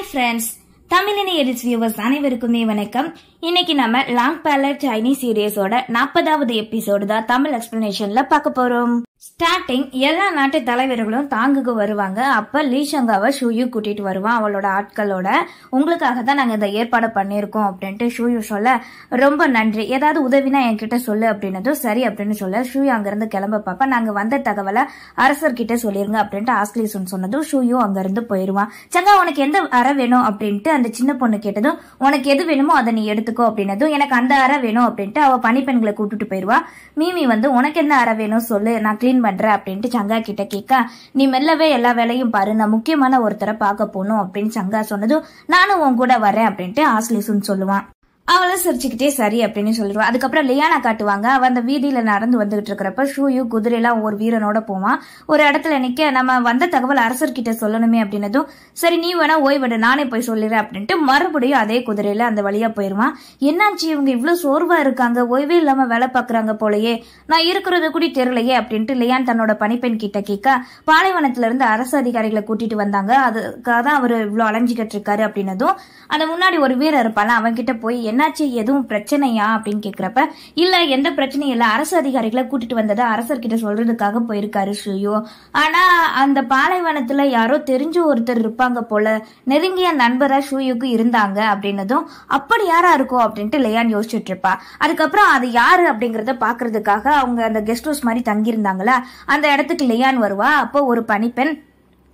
Hi friends Tamizhini edits viewers அனைவருக்குமே வணக்கம். இன்னைக்கு நம்ம லாங் பேலர் சைனீஸ் சீரியஸோட நாற்பதாவது எபிசோடு தான் தமிழ் எக்ஸ்பிளனேஷன்ல பார்க்க போறோம். ஸ்டார்டிங் எல்லா நாட்டு தலைவர்களும் தாங்குக்கு வருவாங்க. அப்ப லீஷங்காவை ஷூயு கூட்டிட்டு வருவான் அவளோட ஆட்களோட. உங்களுக்காக தான் நாங்க இந்த ஏற்பாடு பண்ணியிருக்கோம் அப்படின்ட்டு ஷூயு சொல்ல ரொம்ப நன்றி. ஏதாவது உதவினா என்கிட்ட சொல்லு அப்படின்னதும் சரி அப்படின்னு சொல்ல ஷூயு அங்கிருந்து கிளம்ப பாப்பா. நாங்க வந்த தகவலை அரசர்கிட்ட சொல்லிருங்க அப்படின்ட்டு ஆஸ்கிலிசன் சொன்னதும் ஷூயு அங்கிருந்து போயிருவான். சங்கா உனக்கு எந்த அறை வேணும் அப்படின்ட்டு அந்த சின்ன பொண்ணு கேட்டதும் உனக்கு எது வேணுமோ அதை நீ எடுத்து எடுத்துக்கோ அப்படின்னதும் எனக்கு அந்த அறை வேணும் அப்படின்ட்டு அவ பனிப்பெண்களை கூட்டிட்டு போயிருவா. மீமி வந்து உனக்கு என்ன அறை வேணும் சொல்லு நான் க்ளீன் பண்றேன் அப்படின்ட்டு சங்கா கிட்ட கேட்க. நீ மெல்லவே எல்லா வேலையும் பாரு நான் முக்கியமான ஒருத்தரை பார்க்க போகணும் அப்படின்னு சங்கா சொன்னதும் நானும் உன் கூட வரேன் அப்படின்ட்டு ஆஸ்லிசுன்னு சொல்லுவான். அவளும் சிரிச்சுக்கிட்டே சரி அப்படின்னு சொல்லிடுவா. அதுக்கப்புறம் லியானா காட்டுவாங்க. அவ அந்த வீதியில நடந்து வந்துகிட்டு இருக்கிறப்ப ஷூயும் குதிரையெல்லாம் ஒரு வீரனோட போவான். ஒரு இடத்துல நிக்க நம்ம வந்த தகவல் அரசர்கிட்ட சொல்லணுமே அப்படின்னதும் சரி நீ வேணா ஓய்விடு நானே போய் சொல்லிடுறேன் அப்படின்ட்டு மறுபடியும் அதே குதிரையில அந்த வழியா போயிருவான். என்னாச்சு? இவங்க இவ்வளவு சோர்வா இருக்காங்க. ஓய்வே இல்லாம வேலை பாக்குறாங்க போலயே. நான் இருக்கிறது கூட தெரியலையே அப்படின்ட்டு லியான் தன்னோட பணிப்பெண் கிட்ட கேட்க பாலைவனத்துல இருந்து அரசு அதிகாரிகளை கூட்டிட்டு வந்தாங்க. அதுக்காக தான் அவர் இவ்வளவு அலைஞ்சிக்கிட்டு இருக்காரு அப்படின்னதும் அந்த முன்னாடி ஒரு வீரர் இருப்பான் அவன் கிட்ட போய் என்னாச்சு? எதுவும் பிரச்சனையா? அப்படின்னு கேக்குறப்ப இல்ல எந்த பிரச்சனையும் இல்ல. அரசு அதிகாரிகளை கூட்டிட்டு வந்ததை அரசர்கிட்ட சொல்றதுக்காக போயிருக்காரு ஷூயோ ஆனா அந்த பாலைவனத்துல யாரோ தெரிஞ்ச ஒருத்தர் இருப்பாங்க போல. நெருங்கிய நண்பரா ஷூயுக்கு இருந்தாங்க அப்படின்னதும் அப்படி யாரா இருக்கும் அப்படின்ட்டு லேயான் யோசிச்சுட்டு இருப்பா. அதுக்கப்புறம் அது யாரு? அப்படிங்கறத பாக்குறதுக்காக அவங்க அந்த கெஸ்ட் ஹவுஸ் மாதிரி தங்கியிருந்தாங்களா? அந்த இடத்துக்கு லேயான் வருவா. அப்போ ஒரு பணிப்பெண்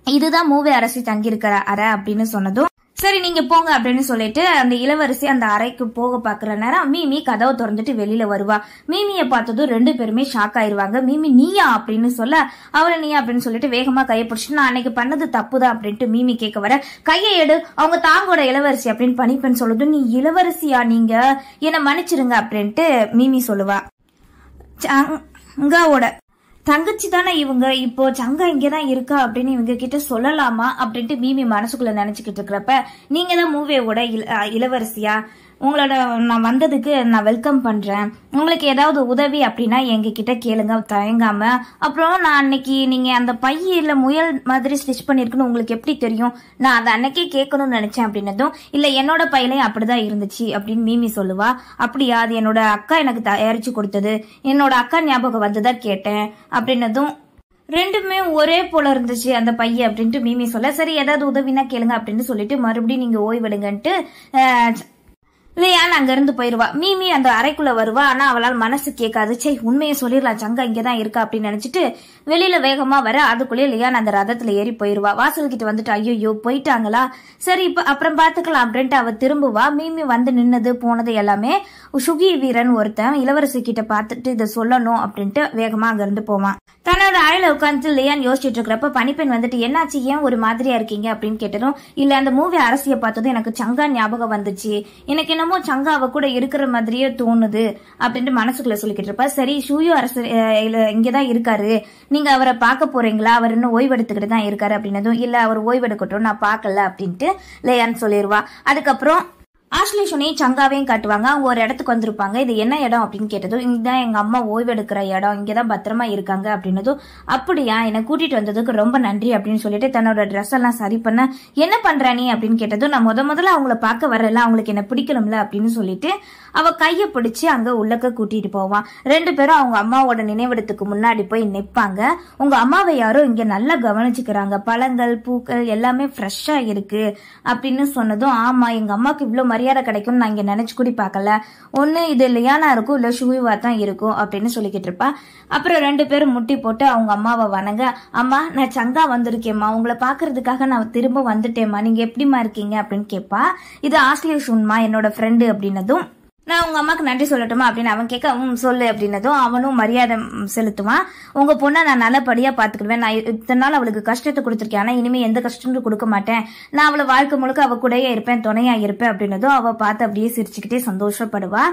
இதுதான் மூவி அரசி தங்கியிருக்கிற அறை அப்படின்னு சொன்னதும் சரி நீங்க போங்க அப்படின்னு சொல்லிட்டு அந்த இளவரசி அந்த அறைக்கு போக பாக்குற நேரம் மீமி கதவை திறந்துட்டு வெளியில வருவா. மீமியை பார்த்ததும் ரெண்டு பேருமே ஷாக் ஆயிருவாங்க. மீமி நீயா? அப்படின்னு சொல்ல அவளை நீயா? அப்படின்னு சொல்லிட்டு வேகமா கையை பிடிச்சிட்டு நான் அன்னைக்கு பண்ணது தப்புதான் அப்படின்ட்டு மீமி கேட்க வர கையை எடு அவங்க தாங்கோட இளவரசி அப்படின்னு பணிப்பெண் சொல்லுது நீ இளவரசியா நீங்க? என்னை மன்னிச்சிருங்க அப்படின்ட்டு மீமி சொல்லுவா. அங்காவோட தங்கச்சி தானே இவங்க? இப்போ சங்கா இங்கதான் இருக்கா அப்படின்னு இவங்க கிட்ட சொல்லலாமா அப்படின்ட்டு மீமி மனசுக்குள்ள நினைச்சுக்கிட்டு இருக்கிறப்ப நீங்க தான் மூவியோட இளவரசியா? உங்களோட நான் வந்ததுக்கு நான் வெல்கம் பண்றேன். உங்களுக்கு ஏதாவது உதவி அப்படின்னா எங்க கிட்ட கேளுங்க தயங்காம. அப்புறம் நான் அன்னைக்கு நீங்க அந்த பையில முயல் மாதிரி ஸ்டிச் பண்ணிருக்குன்னு உங்களுக்கு எப்படி தெரியும்? நான் அதை அன்னைக்கே கேட்கணும்னு நினைச்சேன் அப்படின்னதும் இல்ல என்னோட பையிலையும் அப்படிதான் இருந்துச்சு அப்படின்னு மீமி சொல்லுவா. அப்படியா அது என்னோட அக்கா எனக்கு தயாரிச்சு கொடுத்தது. என்னோட அக்கா ஞாபகம் வந்துதான் கேட்டேன் அப்படின்னதும் ரெண்டுமே ஒரே போல இருந்துச்சு அந்த பையன் அப்படின்ட்டு மீமி சொல்ல. சரி ஏதாவது உதவினா கேளுங்க அப்படின்னு சொல்லிட்டு மறுபடியும் நீங்க ஓய்வெடுங்கன்ட்டு லியான் அங்கிருந்து போயிருவா. மீமி அந்த அறைக்குள்ள வருவா. ஆனா அவளால் மனசு கேட்காது. சே உண்மையை சொல்லிடலாம். சங்கா இங்கதான் இருக்கா அப்படின்னு நினைச்சிட்டு வெளியில வேகமா வர அதுக்குள்ளேயே லியான் அந்த ரதத்துல ஏறி போயிருவா. வாசல் கிட்ட வந்துட்டு ஐயோ போயிட்டாங்களா? சரி இப்ப அப்புறம் பாத்துக்கலாம். அப்படின்ட்டு அவ திரும்புவா. மீமி வந்து நின்னது போனது எல்லாமே சுகி வீரன் ஒருத்தன். இளவரசி கிட்ட பார்த்துட்டு இதை சொல்லணும் அப்படின்ட்டு வேகமா அங்கிருந்து போவான். தன்னோட அறையில உட்காந்து லியான் யோசிச்சுட்டு இருக்கிறப்ப பனிப்பெண் வந்துட்டு என்னாச்சு? ஏன் ஒரு மாதிரியா இருக்கீங்க? அப்படின்னு கேட்டதும் இல்ல அந்த மூவி அரசியை பார்த்ததும் எனக்கு சங்கா ஞாபகம் வந்துச்சு. எனக்கு என்ன என்னமோ சங்கா அவ கூட இருக்கிற மாதிரியே தோணுது அப்படின்ட்டு மனசுக்குள்ள சொல்லிக்கிட்டு இருப்பா. சரி ஷூயோ அரசு இங்கதான் இருக்காரு. நீங்க அவரை பார்க்க போறீங்களா? அவர் இன்னும் ஓய்வெடுத்துக்கிட்டு தான் இருக்காரு அப்படின்னதும் இல்ல அவர் ஓய்வெடுக்கட்டும் நான் பார்க்கல அப்படின்ட்டு லேயான்னு சொல்லிடுவா அதுக்கப்புறம் ஆஷ்லேஷனையும் சங்காவையும் காட்டுவாங்க. அவங்க ஒரு இடத்துக்கு வந்திருப்பாங்க. இது என்ன இடம் அப்படின்னு கேட்டதும் இதுதான் எங்க அம்மா ஓய்வெடுக்கிற இடம் இங்கதான் பத்திரமா இருக்காங்க அப்படின்னதும் அப்படியா என்னை கூட்டிட்டு வந்ததுக்கு ரொம்ப நன்றி அப்படின்னு சொல்லிட்டு தன்னோட ட்ரெஸ் எல்லாம் சரி பண்ண என்ன பண்ற நீ? அப்படின்னு கேட்டதும் நான் முத முதல்ல அவங்கள பார்க்க வரல. அவங்களுக்கு என்ன பிடிக்கணும்ல அப்படின்னு சொல்லிட்டு அவ கைய பிடிச்சு அங்க உள்ளக்க கூட்டிட்டு போவான் ரெண்டு பேரும் அவங்க அம்மாவோட நினைவிடத்துக்கு முன்னாடி போய் நிப்பாங்க. உங்க அம்மாவை யாரோ இங்க நல்லா கவனிச்சுக்கிறாங்க. பழங்கள் பூக்கள் எல்லாமே ஃப்ரெஷ்ஷா இருக்கு அப்படின்னு சொன்னதும் ஆமா எங்க அம்மாக்கு இவ்வளவு மரியாதை கிடைக்கும்னு நான் இங்க நினைச்சு கூட பார்க்கல. ஒண்ணு இது லியானா இருக்கும் இல்ல ஷூவா தான் இருக்கும் அப்படின்னு சொல்லிக்கிட்டு இருப்பா. அப்புறம் ரெண்டு பேரும் முட்டி போட்டு அவங்க அம்மாவை வணங்க அம்மா நான் சங்கா வந்திருக்கேம்மா. உங்களை பாக்குறதுக்காக நான் திரும்ப வந்துட்டேம்மா. நீங்க எப்படிமா இருக்கீங்க? அப்படின்னு கேட்பா இது ஆஸ்லிய சுன்மா என்னோட ஃப்ரெண்டு அப்படின்னதும் நான் உங்க அம்மாக்கு நன்றி சொல்லட்டுமா அப்படின்னு அவன் கேட்க அவன் சொல்லு அப்படின்னதும் அவனும் மரியாதை செலுத்துவான் உங்க பொண்ணை நான் நல்லபடியா பாத்துக்கிடுவேன். நான் இத்தனை நாள் அவளுக்கு கஷ்டத்தை கொடுத்துருக்கேன். ஆனா இனிமே எந்த கஷ்டமும் கொடுக்க மாட்டேன். நான் அவளை வாழ்க்கை முழுக்க அவ கூடயே இருப்பேன் துணையா இருப்பேன் அப்படின்னதும் அவ பார்த்து அப்படியே சிரிச்சுக்கிட்டே சந்தோஷப்படுவா.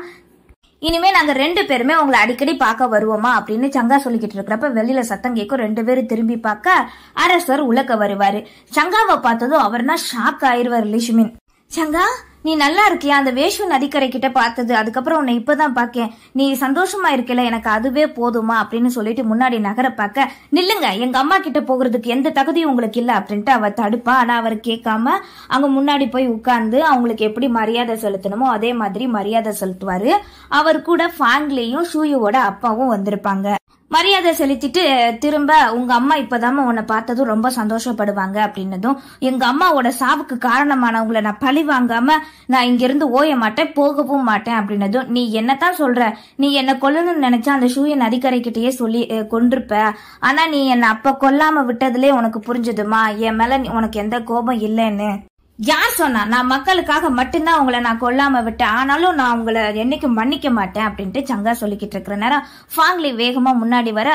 இனிமே நாங்க ரெண்டு பேருமே உங்களை அடிக்கடி பார்க்க வருவோமா? அப்படின்னு சங்கா சொல்லிக்கிட்டு இருக்கிறப்ப வெளியில சத்தம் கேட்கும் ரெண்டு பேரும் திரும்பி பார்க்க அரசர் உலக்க வருவாரு. சங்காவை பார்த்ததும் அவர்னா ஷாக் ஆயிருவார் லட்சுமின் சங்கா நீ நல்லா இருக்கியா? அந்த வேஷு நதிக்கரை கிட்ட பார்த்தது. அதுக்கப்புறம் உன்னை இப்பதான் பார்க்கேன். நீ சந்தோஷமா இருக்கல எனக்கு அதுவே போதுமா? அப்படின்னு சொல்லிட்டு முன்னாடி நகர பார்க்க நில்லுங்க எங்க அம்மா கிட்ட போகிறதுக்கு எந்த தகுதியும் உங்களுக்கு இல்ல அப்படின்ட்டு அவ தடுப்பா. ஆனா அவர் கேட்காம அங்க முன்னாடி போய் உட்கார்ந்து அவங்களுக்கு எப்படி மரியாதை செலுத்தணுமோ அதே மாதிரி மரியாதை செலுத்துவாரு. அவர் கூட ஃபேங்லியும் ஷூயுவோட அப்பாவும் வந்திருப்பாங்க. மரியாதை செலுத்திட்டு திரும்ப உங்க அம்மா இப்பதாம உன்னை பார்த்ததும் ரொம்ப சந்தோஷப்படுவாங்க அப்படின்னதும் எங்க அம்மாவோட சாவுக்கு காரணமானவங்கள நான் பழி வாங்காம நான் இங்கிருந்து ஓய மாட்டேன் போகவும் மாட்டேன் அப்படின்னதும் நீ என்னத்தான் சொல்ற? நீ என்ன கொல்லணும்னு நினைச்சா அந்த ஷூய நதிக்கரைக்கிட்டயே சொல்லி கொண்டிருப்ப ஆனா நீ என்ன அப்ப கொல்லாம விட்டதுலே உனக்கு புரிஞ்சதுமா? என் மேல நீ- உனக்கு எந்த கோபம் இல்லைன்னு. யார் சொன்னா நான் மக்களுக்காக மட்டும்தான் உங்களை நான் கொல்லாம விட்டேன். ஆனாலும் நான் உங்களை என்னைக்கும் மன்னிக்க மாட்டேன் அப்படின்ட்டு சங்கா சொல்லிக்கிட்டு இருக்கிற நேரம் ஃபாங்லி வேகமா முன்னாடி வர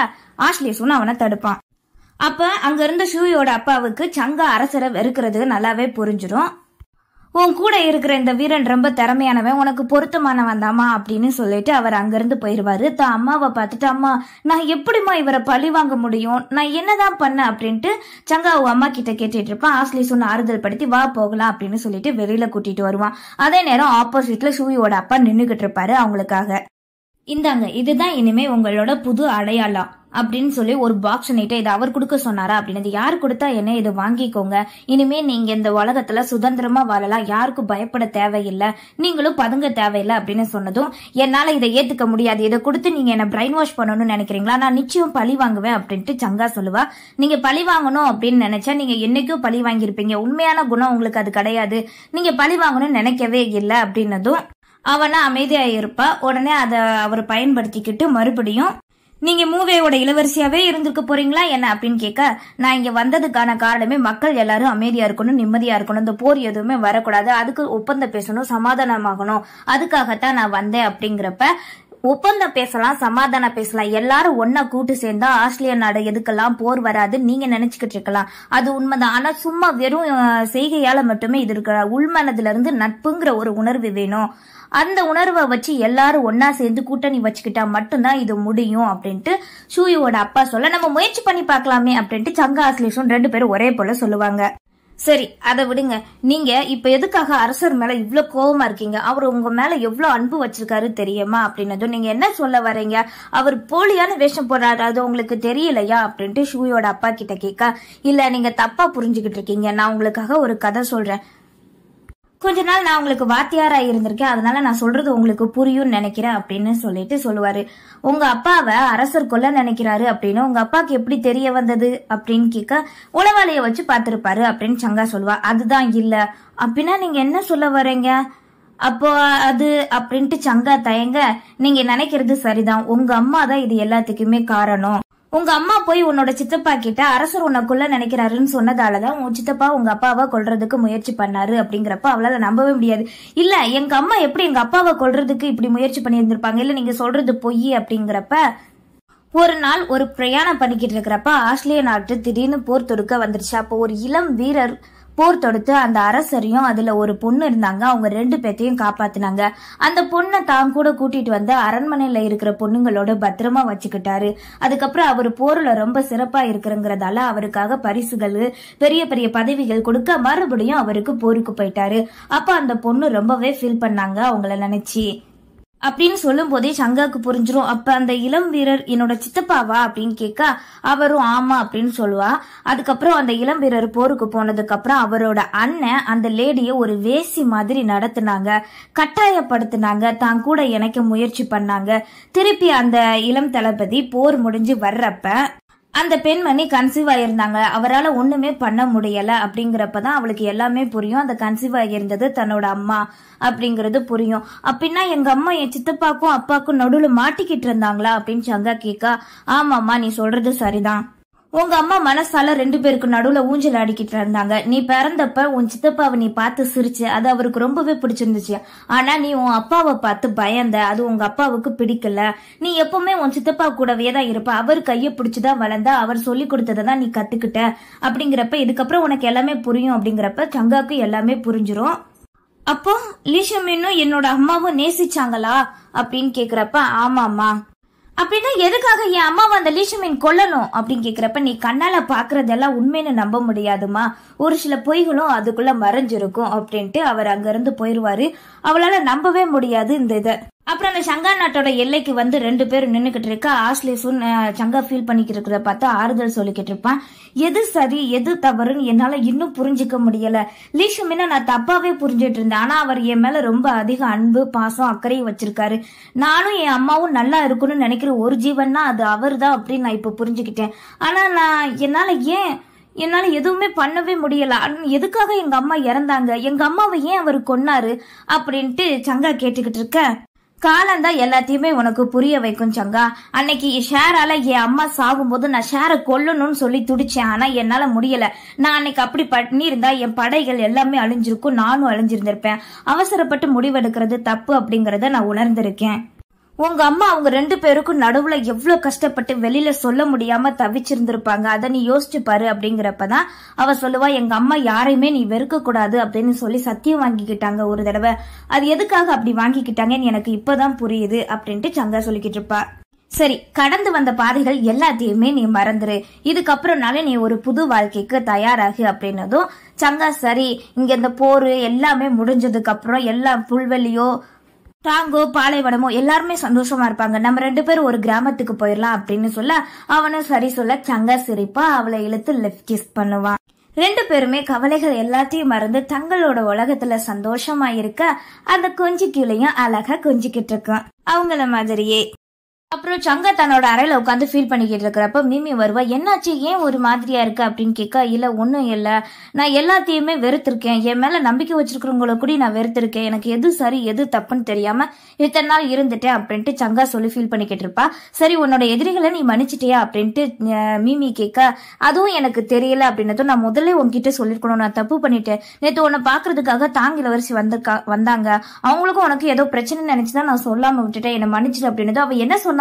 ஆஷ்லிசுன்னு அவனை தடுப்பான். அப்ப அங்க இருந்த ஷூயோட அப்பாவுக்கு சங்கா அரசரை வெறுக்கிறது நல்லாவே புரிஞ்சிடும் உன் கூட இருக்கிற இந்த வீரன் ரொம்ப திறமையானவன் உனக்கு பொருத்தமானவன் தாமா அப்படின்னு சொல்லிட்டு அவர் அங்கிருந்து போயிருவாரு. தான் அம்மாவை பார்த்துட்டு அம்மா நான் எப்படிம்மா இவரை பழி வாங்க முடியும்? நான் என்னதான் பண்ண? அப்படின்ட்டு சங்கா அவ அம்மா கிட்ட கேட்டுட்டு இருப்பான் ஆஸ்லி சொன்ன ஆறுதல் படுத்தி வா போகலாம் அப்படின்னு சொல்லிட்டு வெளியில கூட்டிட்டு வருவான். அதே நேரம் ஆப்போசிட்ல சூரியோட அப்பா நின்றுகிட்டு இருப்பாரு அவங்களுக்காக. இந்தாங்க இதுதான் இனிமே உங்களோட புது அடையாளம் அப்படின்னு சொல்லி ஒரு பாக்ஸ் நீட்டை இதை அவர் கொடுக்க சொன்னாரா அப்படின்னு யார் கொடுத்தா என்ன? இதை வாங்கிக்கோங்க. இனிமே நீங்க இந்த உலகத்துல சுதந்திரமா வாழலாம். யாருக்கும் பயப்பட தேவையில்லை. நீங்களும் பதுங்க தேவையில்லை அப்படின்னு சொன்னதும் என்னால இதை ஏத்துக்க முடியாது. இதை கொடுத்து நீங்க என்ன பிரைன் வாஷ் பண்ணணும்னு நினைக்கிறீங்களா? நான் நிச்சயம் பழி வாங்குவேன் அப்படின்ட்டு சங்கா சொல்லுவா. நீங்க பழி வாங்கணும் அப்படின்னு நினைச்சா நீங்க என்னைக்கும் பழி வாங்கியிருப்பீங்க. உண்மையான குணம் உங்களுக்கு அது கிடையாது. நீங்க பழி வாங்கணும்னு நினைக்கவே இல்லை அப்படின்னதும் அவனா அமைதியா இருப்பா உடனே அதை அவர் பயன்படுத்திக்கிட்டு மறுபடியும் நீங்க மூவேயோட இளவரசியாவே இருந்திருக்க போறீங்களா? என்ன? அப்படின்னு கேட்க நான் இங்க வந்ததுக்கான காரணமே மக்கள் எல்லாரும் அமைதியா இருக்கணும் நிம்மதியா இருக்கணும். இந்த போர் எதுவுமே வரக்கூடாது. அதுக்கு ஒப்பந்தம் பேசணும் சமாதானமாகணும். அதுக்காகத்தான் நான் வந்தேன். அப்படிங்கிறப்ப ஒப்பந்தம் பேசலாம் சமாதானம் பேசலாம் எல்லாரும் ஒன்னா கூட்டு சேர்ந்தா ஆஸ்திரேலிய நாடு எதுக்கெல்லாம் போர் வராது நீங்க நினைச்சுக்கிட்டு இருக்கலாம். அது உண்மைதான். ஆனா சும்மா வெறும் செய்கையால மட்டுமே இது இருக்கிற உள்மனதுல இருந்து நட்புங்கிற ஒரு உணர்வு வேணும். அந்த உணர்வை வச்சு எல்லாரும் ஒன்னா சேர்ந்து கூட்டணி வச்சுக்கிட்டா மட்டும்தான் இது முடியும் அப்படின்ட்டு ஷூயோட அப்பா சொல்ல நம்ம முயற்சி பண்ணி பார்க்கலாமே அப்படின்ட்டு சங்கா ஆஸ்லேஷன் ரெண்டு பேரும் ஒரே போல சொல்லுவாங்க. சரி அதை விடுங்க. நீங்க இப்ப எதுக்காக அரசர் மேல இவ்வளவு கோபமா இருக்கீங்க? அவர் உங்க மேல எவ்வளவு அன்பு வச்சிருக்காரு தெரியுமா? அப்படின்னதும் நீங்க என்ன சொல்ல வரீங்க? அவர் போலியான வேஷம் போடுறாரு அது உங்களுக்கு தெரியலையா? அப்படின்ட்டு ஷூயோட அப்பா கிட்ட கேட்க இல்ல நீங்க தப்பா புரிஞ்சுக்கிட்டு இருக்கீங்க. நான் உங்களுக்காக ஒரு கதை சொல்றேன். கொஞ்ச நாள் நான் உங்களுக்கு வாத்தியாரா இருந்திருக்கேன். அதனால நான் சொல்றது உங்களுக்கு புரியும்னு நினைக்கிறேன் அப்படின்னு சொல்லிட்டு சொல்லுவாரு. உங்க அப்பாவை அரசர் கொல்ல நினைக்கிறாரு அப்படின்னு உங்க அப்பாவுக்கு எப்படி தெரிய வந்தது அப்படின்னு கேட்க உளவாளிய வச்சு பார்த்திருப்பாரு அப்படின்னு சங்கா சொல்லுவா. அதுதான் இல்ல. அப்படின்னா நீங்க என்ன சொல்ல வரீங்க? அப்போ அது அப்படின்ட்டு சங்கா தயங்க நீங்க நினைக்கிறது சரிதான். உங்க அம்மா தான் இது எல்லாத்துக்குமே காரணம். உங்க அம்மா போய் உன்னோட சித்தப்பா கிட்ட அரசர் உனக்குள்ள நினைக்கிறாருன்னு சொன்னதாலதான் உன் சித்தப்பா உங்க அப்பாவை கொல்றதுக்கு முயற்சி பண்ணாரு அப்படிங்கிறப்ப அவளால நம்பவே முடியாது. இல்ல எங்க அம்மா எப்படி எங்க அப்பாவை கொல்றதுக்கு இப்படி முயற்சி பண்ணியிருந்திருப்பாங்க? இல்ல நீங்க சொல்றது பொய் அப்படிங்கிறப்ப ஒரு நாள் ஒரு பிரயாணம் பண்ணிக்கிட்டு இருக்கிறப்ப ஆஸ்திரேலிய நாட்டு திடீர்னு போர் தொடுக்க வந்துருச்சு. அப்போ ஒரு இளம் வீரர் போர் தொடுத்து அந்த அரசரையும் அதுல ஒரு பொண்ணு இருந்தாங்க அவங்க ரெண்டு பேத்தையும் காப்பாத்தினாங்க. அந்த பொண்ணை தான் கூட கூட்டிட்டு வந்து அரண்மனையில இருக்கிற பொண்ணுங்களோட பத்திரமா வச்சுக்கிட்டாரு. அதுக்கப்புறம் அவர் போர்ல ரொம்ப சிறப்பா இருக்கிறங்கிறதால அவருக்காக பரிசுகள் பெரிய பெரிய பதவிகள் கொடுக்க மறுபடியும் அவருக்கு போருக்கு போயிட்டாரு. அப்ப அந்த பொண்ணு ரொம்பவே ஃபீல் பண்ணாங்க அவங்கள நினைச்சு. அப்படின்னு சொல்லும் போதே சங்காக்கு புரிஞ்சிரும். அப்ப அந்த இளம் வீரர் என்னோட சித்தப்பாவா அப்படின்னு கேட்க அவரும் ஆமா அப்படின்னு சொல்லுவா. அதுக்கப்புறம் அந்த இளம் வீரர் போருக்கு போனதுக்கு அப்புறம் அவரோட அண்ணன் அந்த லேடிய ஒரு வேசி மாதிரி நடத்தினாங்க. கட்டாயப்படுத்தினாங்க. தான் கூட இணைக்க முயற்சி பண்ணாங்க. திருப்பி அந்த இளம் தளபதி போர் முடிஞ்சு வர்றப்ப அந்த பெண்மணி கன்சீவ் ஆயிருந்தாங்க. அவரால் ஒண்ணுமே பண்ண முடியல அப்படிங்கிறப்பதான் அவளுக்கு எல்லாமே புரியும். அந்த கன்சீவ் ஆகியிருந்தது தன்னோட அம்மா அப்படிங்கிறது புரியும். அப்படின்னா எங்க அம்மா என் சித்தப்பாக்கும் அப்பாக்கும் நடுவில் மாட்டிக்கிட்டு இருந்தாங்களா அப்படின்னு சங்கா கேக்கா ஆமாம்மா நீ சொல்றது சரிதான். உங்க அம்மா மனசால ரெண்டு பேருக்கு நடுவுல ஊஞ்சல் ஆடிக்கிட்டு இருந்தாங்க. நீ பிறந்தப்ப உன் சித்தப்பாவை நீ பார்த்து சிரிச்சு அது அவருக்கு ரொம்பவே பிடிச்சிருந்துச்சு. ஆனா நீ உன் அப்பாவை பார்த்து பயந்த அது உங்க அப்பாவுக்கு பிடிக்கல. நீ எப்பவுமே உன் சித்தப்பா கூடவே தான் இருப்ப. அவர் கையை பிடிச்சுதான் வளர்ந்தா அவர் சொல்லி கொடுத்ததை தான் நீ கத்துக்கிட்ட. அப்படிங்கிறப்ப இதுக்கப்புறம் உனக்கு எல்லாமே புரியும் அப்படிங்கிறப்ப சங்காக்கு எல்லாமே புரிஞ்சிரும். அப்போ லீஷமின்னும் என்னோட அம்மாவும் நேசிச்சாங்களா? அப்படின்னு கேக்குறப்ப ஆமாமா அப்படின்னா எதுக்காக என் அம்மாவை அந்த லீஷமின் கொல்லணும் அப்படின்னு கேக்குறப்ப நீ கண்ணால பாக்குறதெல்லாம் உண்மைன்னு நம்ப முடியாதுமா ஒரு சில பொய்களும் அதுக்குள்ள மறைஞ்சிருக்கும் அப்படின்ட்டு அவர் அங்கேருந்து போயிருவாரு. அவளால நம்பவே முடியாது இந்த இதை. அப்புறம் அந்த சங்கா நாட்டோட எல்லைக்கு வந்து ரெண்டு பேரும் நின்றுக்கிட்டு இருக்க. ஆஸ்லேசும் சங்கா ஃபீல் பண்ணிக்கிட்டு இருக்கிறத பார்த்து ஆறுதல் சொல்லிக்கிட்டு இருப்பான். எது சரி எது தவறுன்னு என்னால இன்னும் புரிஞ்சுக்க முடியல. லீஷமினா நான் தப்பாவே புரிஞ்சிட்டு இருந்தேன். ஆனா அவர் என் மேல ரொம்ப அதிக அன்பு பாசம் அக்கறையும் வச்சிருக்காரு. நானும் என் அம்மாவும் நல்லா இருக்கணும்னு நினைக்கிற ஒரு ஜீவன்னா அது அவர் தான் அப்படின்னு நான் இப்ப புரிஞ்சுக்கிட்டேன். ஆனா நான் என்னால ஏன் என்னால எதுவுமே பண்ணவே முடியல. எதுக்காக எங்க அம்மா இறந்தாங்க? எங்க அம்மாவை ஏன் அவர் கொன்னாரு? அப்படின்ட்டு சங்கா கேட்டுக்கிட்டு இருக்க. காலந்தான் எல்லாத்தையுமே உனக்கு புரிய வைக்கும் சங்கா. அன்னைக்கு ஷேரால என் அம்மா சாகும்போது நான் ஷேரை கொல்லணும்னு சொல்லி துடிச்சேன். ஆனா என்னால முடியல. நான் அன்னைக்கு அப்படி பண்ணியிருந்தா என் படைகள் எல்லாமே அழிஞ்சிருக்கும். நானும் அழிஞ்சிருந்திருப்பேன். அவசரப்பட்டு முடிவெடுக்கிறது தப்பு அப்படிங்கறத நான் உணர்ந்திருக்கேன். உங்க அம்மா அவங்க ரெண்டு பேருக்கும் நடுவுல எவ்வளவு கஷ்டப்பட்டு வெளியில சொல்ல முடியாம தவிச்சிருந்திருப்பாங்க. அதை நீ யோசிச்சு பாரு அப்படிங்கிறப்பதான் அவ சொல்லுவா எங்க அம்மா யாரையுமே நீ வெறுக்க கூடாது அப்படின்னு சொல்லி சத்தியம் வாங்கிக்கிட்டாங்க ஒரு தடவை. அது எதுக்காக அப்படி வாங்கிக்கிட்டாங்கன்னு எனக்கு இப்பதான் புரியுது அப்படின்ட்டு சங்கா சொல்லிக்கிட்டு இருப்பா. சரி கடந்து வந்த பாதைகள் எல்லாத்தையுமே நீ மறந்துரு. இதுக்கப்புறம்னாலே நீ ஒரு புது வாழ்க்கைக்கு தயாராகு அப்படின்னதும் சங்கா சரி இங்க இந்த போர் எல்லாமே முடிஞ்சதுக்கு அப்புறம் எல்லாம் புல்வெளியோ தாங்கோ பாலைவனமோ எல்லாருமே சந்தோஷமா இருப்பாங்க. நம்ம ரெண்டு பேரும் ஒரு கிராமத்துக்கு போயிடலாம் அப்படின்னு சொல்ல அவனும் சரி சொல்ல சங்கா சிரிப்பா அவளை இழுத்து லெஃப்ட் கிஸ் பண்ணுவான் ரெண்டு பேருமே கவலைகள் எல்லாத்தையும் மறந்து தங்களோட உலகத்துல சந்தோஷமா இருக்க அந்த கொஞ்சிக்குலையும் அழகா கொஞ்சிக்கிட்டு இருக்கும் அவங்கள மாதிரியே. அப்புறம் சங்கா தன்னோட அறையில உட்காந்து ஃபீல் பண்ணிக்கிட்டு இருக்கிறப்ப மீமி வருவா என்னாச்சு? ஏன் ஒரு மாதிரியா இருக்கு? அப்படின்னு கேட்க இல்ல ஒன்றும் இல்லை. நான் எல்லாத்தையுமே வெறுத்திருக்கேன். என் மேல நம்பிக்கை வச்சிருக்கிறவங்கள கூட நான் வெறுத்திருக்கேன். எனக்கு எது சரி எது தப்புன்னு தெரியாம இத்தனை நாள் இருந்துட்டேன் அப்படின்ட்டு சங்கா சொல்லி ஃபீல் பண்ணிக்கிட்டு இருப்பா. சரி உன்னோட எதிரிகளை நீ மன்னிச்சிட்டியா? அப்படின்ட்டு மீமி கேட்க அதுவும் எனக்கு தெரியல அப்படின்னதும் நான் முதல்ல உன்கிட்ட சொல்லிருக்கணும். நான் தப்பு பண்ணிட்டேன். நேற்று உன்னை பாக்குறதுக்காக தாங்கில வரிசை வந்திருக்கா வந்தாங்க. அவங்களுக்கும் உனக்கு ஏதோ பிரச்சனை நினைச்சுதான் நான் சொல்லாம விட்டுட்டேன். என்னை மன்னிச்சிட்டு அப்படின்னதும் அவ என்ன சொன்ன?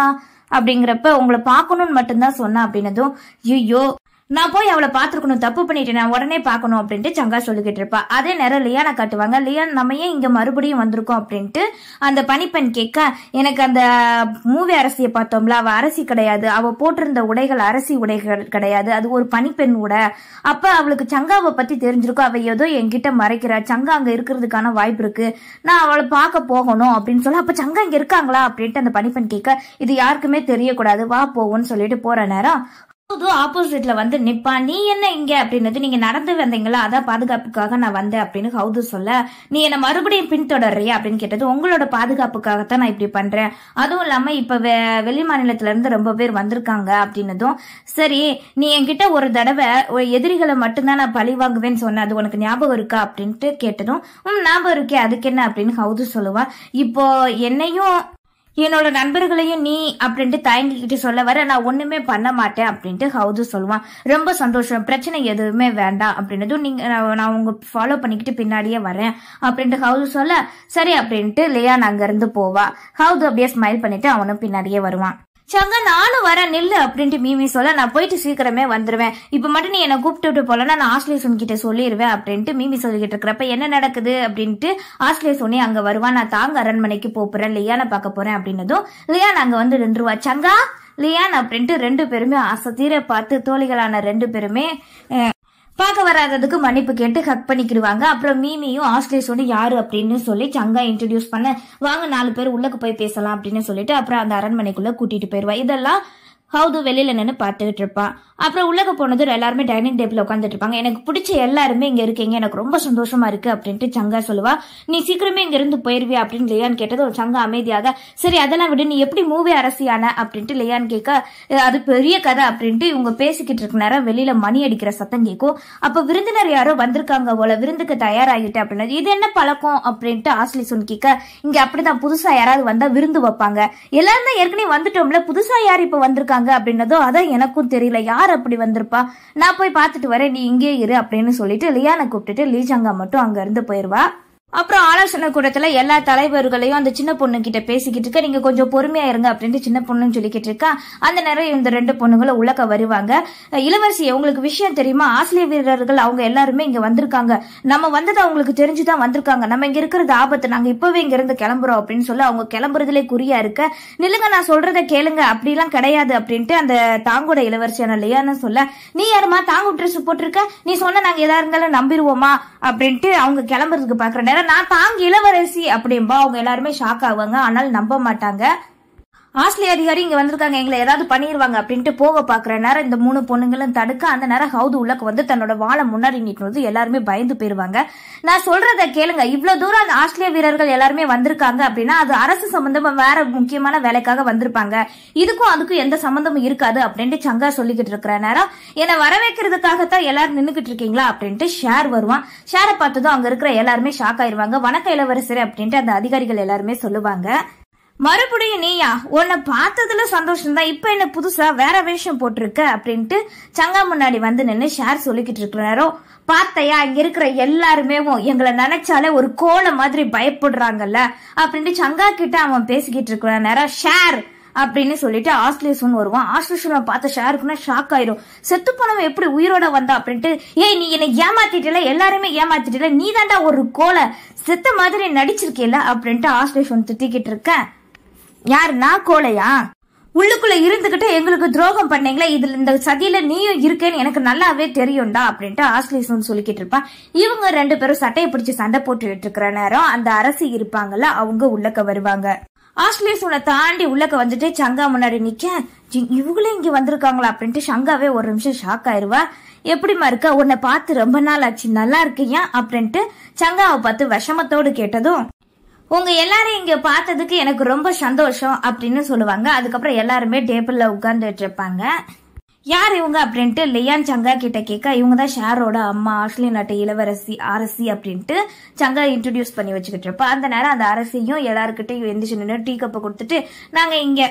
அப்படிங்கிறப்ப உங்களை பார்க்கணும்னு மட்டும்தான் சொன்னா அப்படின்னதும் ஐயோ நான் போய் அவளை பார்த்துருக்கணும் தப்பு பண்ணிட்டு நான் உடனே பார்க்கணும் அப்படின்ட்டு சங்கா சொல்லிக்கிட்டு இருப்பா. அதே நேரம் லியானை காட்டுவாங்க. லியான் நம்ம ஏன் இங்க மறுபடியும் வந்திருக்கோம் அப்படின்ட்டு அந்த பனிப்பெண் கேட்க எனக்கு அந்த மூவி அரசியை பார்த்தோம்ல அவ அரசி கிடையாது. அவ போட்டிருந்த உடைகள் அரசி உடைகள் கிடையாது. அது ஒரு பனிப்பெண் உடை. அப்ப அவளுக்கு சங்காவை பத்தி தெரிஞ்சிருக்கும். அவ ஏதோ என்கிட்ட மறைக்கிறா. சங்கா அங்க இருக்கிறதுக்கான வாய்ப்பு இருக்கு. நான் அவளை பார்க்க போகணும் அப்படின்னு சொல்ல. அப்ப சங்கா இங்க இருக்காங்களா அப்படின்ட்டு அந்த பனிப்பெண் கேட்க இது யாருக்குமே தெரியக்கூடாது. வா போவோம்னு சொல்லிட்டு போற நேரம் புது ஆப்போசிட்ல வந்து நிப்பா. நீ என்ன இங்க அப்படின்னது நீங்க நடந்து வந்தீங்களா? அதான் பாதுகாப்புக்காக நான் வந்தேன் அப்படின்னு ஹவுது சொல்ல நீ என்ன மறுபடியும் பின்தொடர்றியா அப்படின்னு கேட்டது உங்களோட பாதுகாப்புக்காகத்தான் நான் இப்படி பண்றேன். அதுவும் இல்லாம இப்ப வெ- வெளி மாநிலத்துல இருந்து ரொம்ப பேர் வந்திருக்காங்க அப்படின்னதும் சரி நீ என்கிட்ட ஒரு தடவை எதிரிகளை மட்டும்தான் நான் பழி வாங்குவேன்னு சொன்னேன் அது உனக்கு ஞாபகம் இருக்கா அப்படின்ட்டு கேட்டதும் ஞாபகம் இருக்கே அதுக்கு என்ன அப்படின்னு ஹவுது சொல்லுவா. இப்போ என்னையும் என்னோட நண்பர்களையும் நீ அப்படின்ட்டு தயங்கிக்கிட்டு சொல்ல வர நான் ஒண்ணுமே பண்ண மாட்டேன் அப்படின்ட்டு ஹவுது சொல்லுவான். ரொம்ப சந்தோஷம். பிரச்சனை எதுவுமே வேண்டாம் அப்படின்னதும் நீங்க நான் நான் உங்க ஃபாலோ பண்ணிக்கிட்டு பின்னாடியே வரேன் அப்படின்ட்டு ஹவுது சொல்ல சரி அப்படின்ட்டு லியான் அங்க இருந்து போவா. ஹவுது அப்படியே ஸ்மைல் பண்ணிட்டு அவனும் பின்னாடியே வருவான். சங்க நானும் வரேன் நில்லு அப்படின்ட்டு மீமி சொல்ல நான் போயிட்டு சீக்கிரமே வந்துருவேன். இப்ப மட்டும் நீ என்னை கூப்பிட்டு போலன்னா நான் ஆஸ்லேசன் கிட்ட சொல்லிடுவேன் அப்படின்ட்டு மீமி சொல்லிக்கிட்டு இருக்கிறப்ப என்ன நடக்குது? அப்படின்ட்டு ஆஸ்லேசோனே அங்க வருவான். நான் தாங்க அரண்மனைக்கு போறேன் லியானை பார்க்க போறேன் அப்படின்னதும் லியான் அங்க வந்து நின்றுவா. சங்கா லியான் அப்படின்ட்டு ரெண்டு பேருமே அசத்தீர பார்த்து தோழிகளான ரெண்டு பேருமே பார்க்க வராததுக்கு மன்னிப்பு கேட்டு ஹக் பண்ணிக்கிடுவாங்க. அப்புறம் மீமியும் ஆஸ்லேஷோட யாரு அப்படின்னு சொல்லி சங்கா இன்ட்ரடியூஸ் பண்ண வாங்க நாலு பேர் உள்ளக்கு போய் பேசலாம் அப்படின்னு சொல்லிட்டு அப்புறம் அந்த அரண்மனைக்குள்ள கூட்டிட்டு போயிருவா. இதெல்லாம் ஹவுது வெளியில நின்று பார்த்துக்கிட்டு இருப்பான் அப்புறம் உள்ளக போனதும் எல்லாருமே டைனிங் டேபிள் உட்காந்துட்டு இருப்பாங்க. எனக்கு பிடிச்ச எல்லாருமே இங்க இருக்கீங்க. எனக்கு ரொம்ப சந்தோஷமா இருக்கு அப்படின்ட்டு சங்கா சொல்லுவா. நீ சீக்கிரமே இங்க இருந்து போயிருவியா அப்படின்னு லியான் கேட்டது. சங்கா அமைதியாக சரி அதெல்லாம் விட. நீ எப்படி மூவி அரசியான அப்படின்ட்டு லியான் கேட்க அது பெரிய கதை அப்படின்ட்டு இவங்க பேசிக்கிட்டு இருக்க நேரம் வெளியில மணி அடிக்கிற சத்தம் கேட்கும். அப்ப விருந்தினர் யாரோ வந்திருக்காங்க போல விருந்துக்கு தயாராகிட்டு அப்படின்னா இது என்ன பழக்கம்? அப்படின்ட்டு ஆஸ்லி சொன் கேட்க இங்க அப்படிதான். புதுசா யாராவது வந்தா விருந்து வைப்பாங்க. எல்லாரும் ஏற்கனவே வந்துட்டோம்ல. புதுசா யார் இப்ப வந்திருக்காங்க? அப்படின்னதோ அதான் எனக்கும் தெரியல. யார் அப்படி வந்திருப்பா? நான் போய் பார்த்துட்டு வரேன். நீ இங்கே இரு அப்படின்னு சொல்லிட்டு லியானை கூப்பிட்டுட்டு லீஜாங்கா மட்டும் அங்க இருந்து போயிருவா. அப்புறம் ஆலோசனை கூடத்துல எல்லா தலைவர்களையும் அந்த சின்ன பொண்ணு கிட்ட பேசிக்கிட்டு இருக்க நீங்க கொஞ்சம் பொறுமையா இருங்க அப்படின்ட்டு சின்ன பொண்ணுன்னு சொல்லிக்கிட்டு இருக்கா. அந்த நேரம் இந்த ரெண்டு பொண்ணுங்களும் உள்ளக்க வருவாங்க. இளவரசி உங்களுக்கு விஷயம் தெரியுமா? ஆசிரிய வீரர்கள் அவங்க எல்லாருமே இங்க வந்திருக்காங்க. நம்ம வந்தது அவங்களுக்கு தெரிஞ்சுதான் வந்திருக்காங்க. நம்ம இங்க இருக்கிறது ஆபத்து. நாங்க இப்பவே இங்க இருந்து கிளம்புறோம் அப்படின்னு சொல்லி அவங்க கிளம்புறதுலே குறியா இருக்க நில்லுங்க நான் சொல்றத கேளுங்க. அப்படிலாம் கிடையாது அப்படின்ட்டு அந்த தாங்கோட இளவரசியான லியான்னு சொல்ல நீ யாருமா தாங்கு ட்ரெஸ் போட்டிருக்க? நீ சொன்ன நாங்க எதா இருந்தாலும் நம்பிடுவோமா? அப்படின்ட்டு அவங்க கிளம்புறதுக்கு பாக்குற நேரம் நான் தாங்க இளவரசி. அப்படின்பா அவங்க எல்லாருமே ஷாக் ஆவாங்க ஆனால் நம்ப மாட்டாங்க. ஆஸ்திரேலிய அதிகாரி இங்க வந்திருக்காங்க எங்களை ஏதாவது பண்ணிடுவாங்க அப்படின்ட்டு போக பாக்குற நேரம் இந்த மூணு பொண்ணுங்களும் தடுக்க அந்த நேரம் ஹவுது உள்ளக்கு வந்து தன்னோட வாழை முன்னாடி நீட்டு வந்து எல்லாருமே பயந்து போயிருவாங்க. நான் சொல்றத கேளுங்க இவ்வளவு தூரம் அந்த ஆஸ்திரேலிய வீரர்கள் எல்லாருமே வந்திருக்காங்க அப்படின்னா அது அரசு சம்பந்தமா வேற முக்கியமான வேலைக்காக வந்திருப்பாங்க. இதுக்கும் அதுக்கும் எந்த சம்பந்தமும் இருக்காது அப்படின்ட்டு சங்கா சொல்லிக்கிட்டு இருக்கிற நேரம் என்னை வரவேற்கிறதுக்காகத்தான் எல்லாரும் நின்னுக்கிட்டு இருக்கீங்களா அப்படின்ட்டு ஷேர் வருவான். ஷேரை பார்த்ததும் அங்க இருக்கிற எல்லாருமே ஷாக் ஆயிருவாங்க. வணக்க இளவரசர் அப்படின்ட்டு அந்த அதிகாரிகள் எல்லாருமே சொல்லுவாங்க. மறுபடியும் நீயா உன்னை பார்த்ததுல சந்தோஷம் தான். இப்ப என்ன புதுசா வேற வேஷம் போட்டிருக்க அப்படின்ட்டு சங்கா முன்னாடி வந்து நின்று ஷேர் சொல்லிக்கிட்டு இருக்கிற நேரம் பார்த்தையா இங்க இருக்கிற எல்லாருமே எங்களை நினைச்சாலே ஒரு கோலை மாதிரி பயப்படுறாங்கல்ல? அப்படின்ட்டு சங்கா கிட்ட அவன் பேசிக்கிட்டு இருக்கிற நேரம் ஷேர் அப்படின்னு சொல்லிட்டு ஆஸ்லேஷன் வருவான். ஆஸ்லேஷனை பார்த்த ஷேருக்குன்னா ஷாக் ஆயிரும். செத்து போனவன் எப்படி உயிரோட வந்தா அப்படின்ட்டு ஏய் நீ என்னை ஏமாத்திட்டல? எல்லாருமே ஏமாத்திட்டல? நீ தாண்டா ஒரு கோலை செத்த மாதிரி நடிச்சிருக்கேல? அப்படின்ட்டு ஆஸ்லேஷன் திட்டிக்கிட்டு இருக்கேன் யாருன்னா கோலையா உள்ளுக்குள்ள இருந்துகிட்டு எங்களுக்கு துரோகம் பண்ணீங்களே இதுல இந்த சதியில நீயும் இருக்கேன்னு எனக்கு நல்லாவே தெரியும்டா அப்படின்ட்டு ஆஸ்லேஷன் சொல்லிக்கிட்டு இருப்பான் இவங்க ரெண்டு பேரும் சட்டையை பிடிச்சி சண்டை போட்டுட்டு இருக்கிற நேரம் அந்த அரசி இருப்பாங்கல்ல அவங்க உள்ளக்க வருவாங்க. ஆஸ்லேஷனை தாண்டி உள்ளக்க வந்துட்டு சங்கா முன்னாடி நிக்க "ஜி, இவங்களும் இங்க வந்திருக்காங்களா? அப்படின்ட்டு சங்காவே ஒரு நிமிஷம் ஷாக் ஆயிருவா. எப்படிமா இருக்க? உன்னை பார்த்து ரொம்ப நாள் ஆச்சு. நல்லா இருக்கியா? அப்படின்ட்டு சங்காவை பார்த்து விஷமத்தோடு கேட்டதும் உங்க எல்லாரும் இங்க பார்த்ததுக்கு எனக்கு ரொம்ப சந்தோஷம் அப்படின்னு சொல்லுவாங்க. அதுக்கப்புறம் எல்லாருமே டேபிள்ல உட்கார்ந்துட்டு இருப்பாங்க. யார் இவங்க அப்படின்ட்டு லியான் சங்கா கிட்ட கேட்க இவங்க தான் ஷேரோட அம்மா ஆஸ்திரேலிய நாட்டு இளவரசி அரசி அப்படின்ட்டு சங்கா இன்ட்ரடியூஸ் பண்ணி வச்சுக்கிட்டு இருப்பா. அந்த நேரம் அந்த அரசியும் எல்லாருக்கிட்டையும் எந்திரிச்சு நின்று டீ கப்பை கொடுத்துட்டு நாங்க இங்க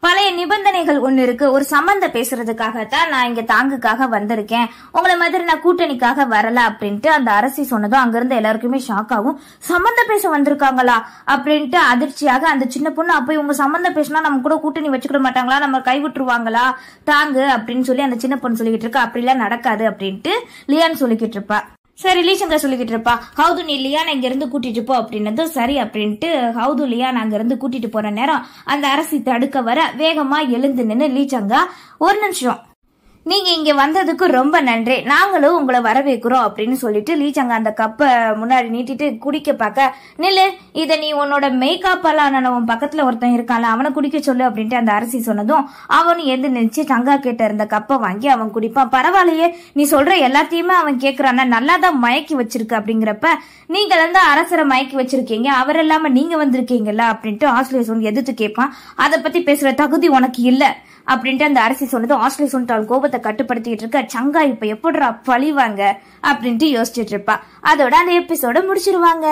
பழைய நிபந்தனைகள் ஒன்று இருக்கு. ஒரு சம்பந்த பேசுறதுக்காகத்தான் நான் இங்க தாங்குக்காக வந்திருக்கேன். உங்களை மாதிரி நான் கூட்டணிக்காக வரல அப்படின்ட்டு அந்த அரசி சொன்னதும் அங்கிருந்து எல்லாருக்குமே ஷாக் ஆகும். சம்பந்த பேச வந்திருக்காங்களா அப்படின்ட்டு அதிர்ச்சியாக அந்த சின்ன பொண்ணு அப்ப இவங்க சம்பந்த பேசினா நம்ம கூட கூட்டணி வச்சுக்கிட மாட்டாங்களா? நம்ம கைவிட்டுருவாங்களா? தாங்கு அப்படின்னு சொல்லி அந்த சின்ன பொண்ணு சொல்லிக்கிட்டு இருக்கா. அப்படிலாம் நடக்காது அப்படின்ட்டு லியான் சொல்லிக்கிட்டு இருப்பா. சரி லீசங்கா சொல்லிக்கிட்டு இருப்பா ஹவுது நீ லியான் இங்க கூட்டிட்டு போ? அப்படின்னதும் சரி அப்படின்ட்டு ஹவுது இல்லையா நான் இருந்து கூட்டிட்டு போற நேரம் அந்த அரசி தடுக்க வர வேகமா எழுந்து நின்று லீச்சங்கா ஒரு நிமிஷம். நீங்க இங்க வந்ததுக்கு ரொம்ப நன்றி. நாங்களும் உங்களை வரவேற்கிறோம் அப்படின்னு சொல்லிட்டு லீச்சங்க அந்த கப்பை முன்னாடி நீட்டிட்டு குடிக்க பார்க்க நில்லு இத நீ உன்னோட மேக்கப்பாலான உன் பக்கத்துல ஒருத்தன் இருக்கான்ல அவனை குடிக்க சொல்லு அப்படின்ட்டு அந்த அரசி சொன்னதும் அவனும் எழுந்து நினைச்சு சங்கா கிட்ட இருந்த கப்பை வாங்கி அவன் குடிப்பான். பரவாயில்லையே நீ சொல்ற எல்லாத்தையுமே அவன் கேக்குறானா நல்லா தான் மயக்கி வச்சிருக்கு அப்படிங்கிறப்ப நீங்க வந்து அரசரை மயக்கி வச்சிருக்கீங்க அவர் இல்லாம நீங்க வந்திருக்கீங்கல்ல அப்படின்ட்டு ஆஸ்திரேலியா எதிர்த்து கேட்பான். அதை பத்தி பேசுற தகுதி உனக்கு இல்லை. அப்படின்ட்டு அந்த அரசி சொன்னது ஆஸ்திரேலியா சொன்னால் கோபத்தை கட்டுப்படுத்திட்டு இருக்க சங்கா இப்ப எப்படிடா பழிவாங்க? அப்படின்ட்டு யோசிச்சுட்டு இருப்பா. அதோட அந்த எபிசோட முடிச்சிருவாங்க.